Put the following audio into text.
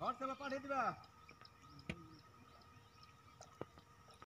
হোয়াটসঅ্যাপে পাঠিয়ে দিবা